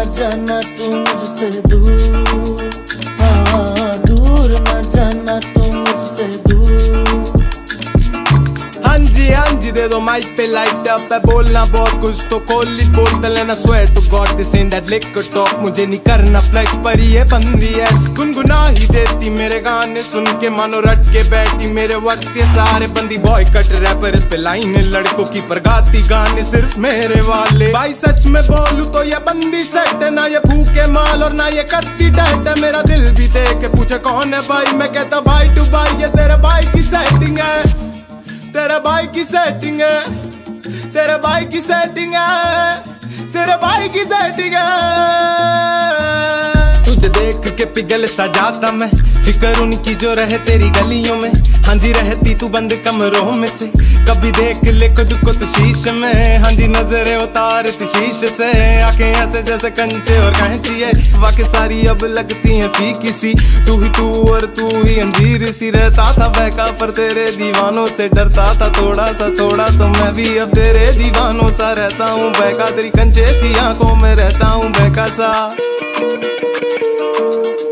न जाना तू मुझसे दूर। हाँ दूर ना जाना तू मुझसे हाँ हाँ दे दो माइक पे लाइट अप है बोलना बहुत कुछ तो कोली बोल लेना swear to God this in that like talk मुझे नहीं करना फ्लेक्स पर ये बंदी है। गुनगुना मेरे गाने सुन के मानो रट के बैठी। मेरे वर्ड्स ये सारे बंदी बॉय कट रैपर इस पे लाइन लड़कों की पर गाती गाने सिर्फ़ मेरे वाले। भाई सच में बोलू तो ये बंदी सेट ना ये भूखे माल और ना ये करती डेट है। मेरा दिल भी देख पूछे कौन है भाई? मैं कहता भाई टू भाई, ये तेरे भाई की सेटिंग है। तेरे भाई की सेटिंग है। तेरे भाई की सेटिंग है। तेरे भाई की सेटिंग है। तुझे देख के पिघल सा जाता मैं। फिकर उनकी जो रहे तेरी गलियों में। हाँ जी, रहती तू बंद कमरों में से। कभी देख ले खुद को तो शीश में। हाँ जी, नज़रें उतारती शीश से। आँखें ऐसे जैसे कंचे और कैंची है। वाकई सारी अब लगती है फीकी सी। तू ही तू और तू ही अंजीर सी। रहता था बहका, पर तेरे दीवानों से डरता था थोड़ा सा। थोड़ा तो मैं भी अब तेरे दीवानों सा रहता हूँ। बहका तेरी कंचे सी आँखों में रहता हूँ। बहका सा। Thank you.